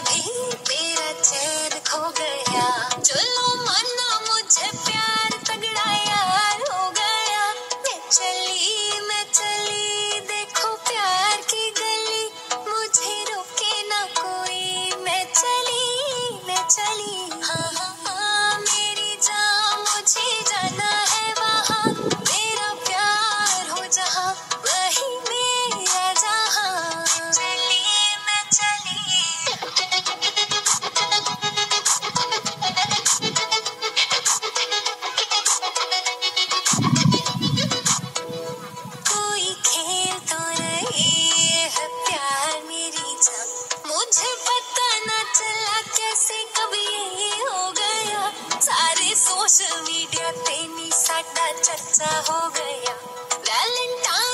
भी मेरा चैन खो गया। चलो माना मुझे प्यार। मुझे पता न चला कैसे कब ये हो गया। सारे सोशल मीडिया पे नी चर्चा हो गया। करके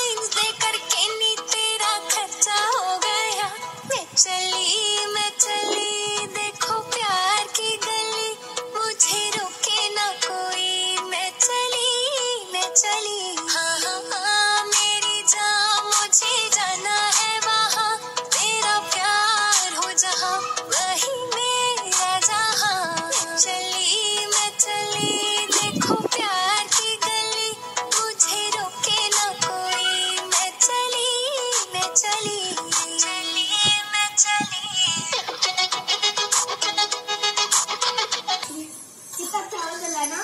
कितना चावल जलाना